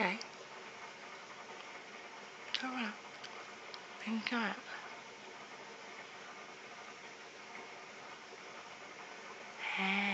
Okay. Alright. Think out. Hey.